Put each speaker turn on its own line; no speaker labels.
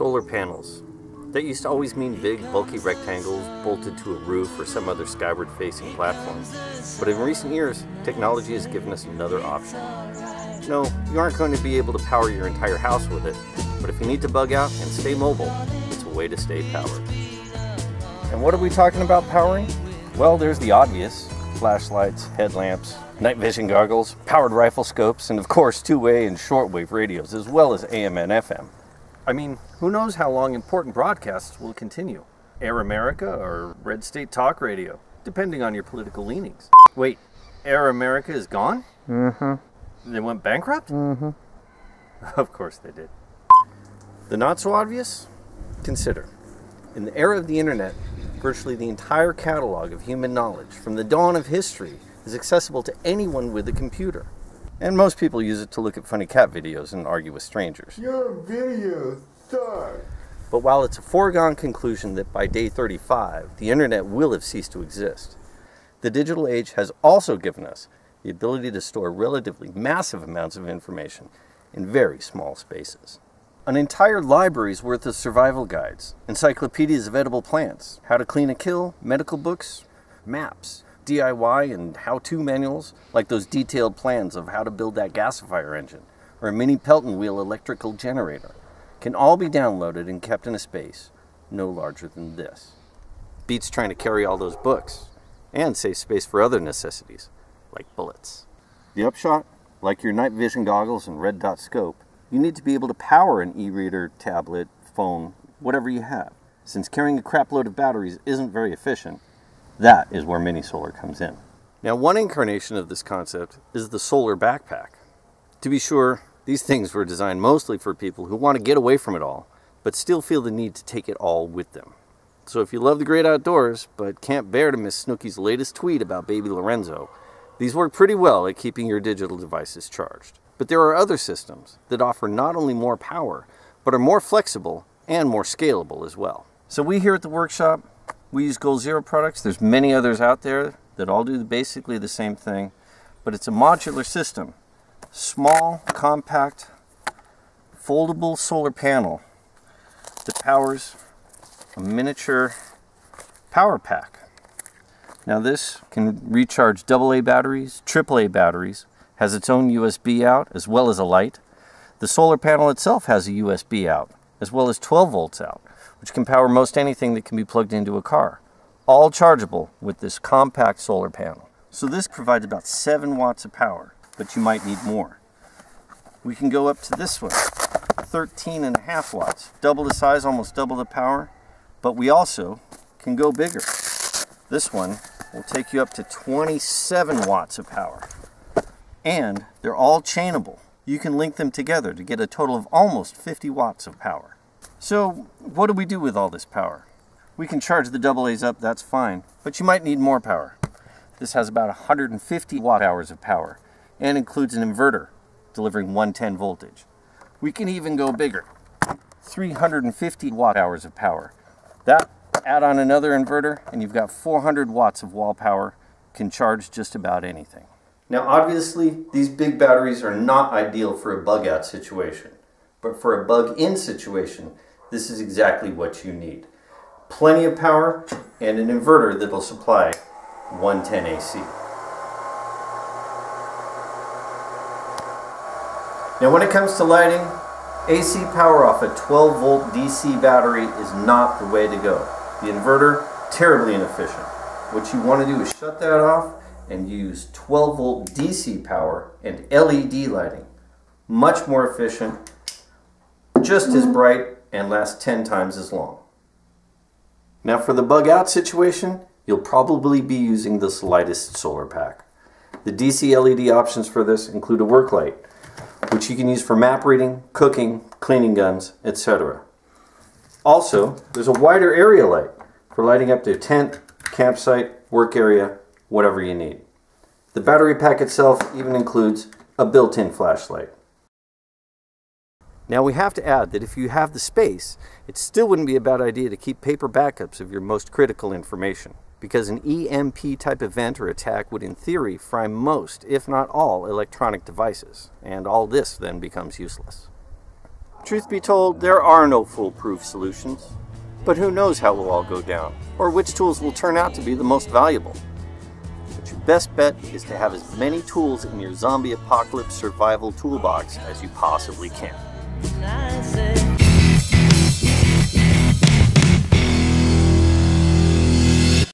Solar panels. That used to always mean big, bulky rectangles bolted to a roof or some other skyward facing platform. But in recent years, technology has given us another option. No, you aren't going to be able to power your entire house with it, but if you need to bug out and stay mobile, it's a way to stay powered. And what are we talking about powering? Well, there's the obvious flashlights, headlamps, night vision goggles, powered rifle scopes, and of course, two way and shortwave radios, as well as AM and FM. I mean, who knows how long important broadcasts will continue? Air America or Red State Talk Radio, depending on your political leanings. Wait, Air America is gone?
Mm hmm.
They went bankrupt?
Mm hmm.
Of course they did. The not so obvious? Consider. In the era of the internet, virtually the entire catalog of human knowledge from the dawn of history is accessible to anyone with a computer. And most people use it to look at funny cat videos and argue with strangers.
Your videos suck.
But while it's a foregone conclusion that by day 35, the internet will have ceased to exist, the digital age has also given us the ability to store relatively massive amounts of information in very small spaces. An entire library's worth of survival guides, encyclopedias of edible plants, how to clean a kill, medical books, maps, DIY and how-to manuals, like those detailed plans of how to build that gasifier engine, or a mini Pelton wheel electrical generator, can all be downloaded and kept in a space no larger than this. Beats trying to carry all those books, and save space for other necessities, like bullets. The upshot, like your night vision goggles and red dot scope, you need to be able to power an e-reader, tablet, phone, whatever you have. Since carrying a crapload of batteries isn't very efficient, that is where mini solar comes in. Now, one incarnation of this concept is the solar backpack. To be sure, these things were designed mostly for people who want to get away from it all, but still feel the need to take it all with them. So if you love the great outdoors, but can't bear to miss Snooki's latest tweet about baby Lorenzo, these work pretty well at keeping your digital devices charged. But there are other systems that offer not only more power, but are more flexible and more scalable as well. So we here at the workshop, we use Goal Zero products. There's many others out there that all do basically the same thing, but it's a modular system. Small, compact, foldable solar panel that powers a miniature power pack. Now this can recharge AA batteries, AAA batteries, has its own USB out as well as a light. The solar panel itself has a USB out as well as 12 volts out, which can power most anything that can be plugged into a car. All chargeable with this compact solar panel. So this provides about 7 watts of power, but you might need more. We can go up to this one, 13 and a half watts, double the size, almost double the power, but we also can go bigger. This one will take you up to 27 watts of power. And they're all chainable. You can link them together to get a total of almost 50 watts of power. So what do we do with all this power? We can charge the AA's up, that's fine, but you might need more power. This has about 150 watt hours of power and includes an inverter delivering 110 voltage. We can even go bigger, 350 watt hours of power. That add on another inverter and you've got 400 watts of wall power, can charge just about anything. Now obviously these big batteries are not ideal for a bug out situation, but for a bug in situation, this is exactly what you need. Plenty of power and an inverter that will supply 110 AC. Now when it comes to lighting, AC power off a 12 volt DC battery is not the way to go. The inverter, terribly inefficient. What you want to do is shut that off and use 12 volt DC power and LED lighting. Much more efficient, just as mm-hmm. bright, and last 10 times as long. Now for the bug out situation, you'll probably be using this lightest solar pack. The DC LED options for this include a work light, which you can use for map reading, cooking, cleaning guns, etc. Also, there's a wider area light for lighting up the tent, campsite, work area, whatever you need. The battery pack itself even includes a built-in flashlight. Now we have to add that if you have the space, it still wouldn't be a bad idea to keep paper backups of your most critical information, because an EMP type event or attack would in theory fry most, if not all, electronic devices, and all this then becomes useless. Truth be told, there are no foolproof solutions. But who knows how it will all go down, or which tools will turn out to be the most valuable. Best bet is to have as many tools in your zombie apocalypse survival toolbox as you possibly can.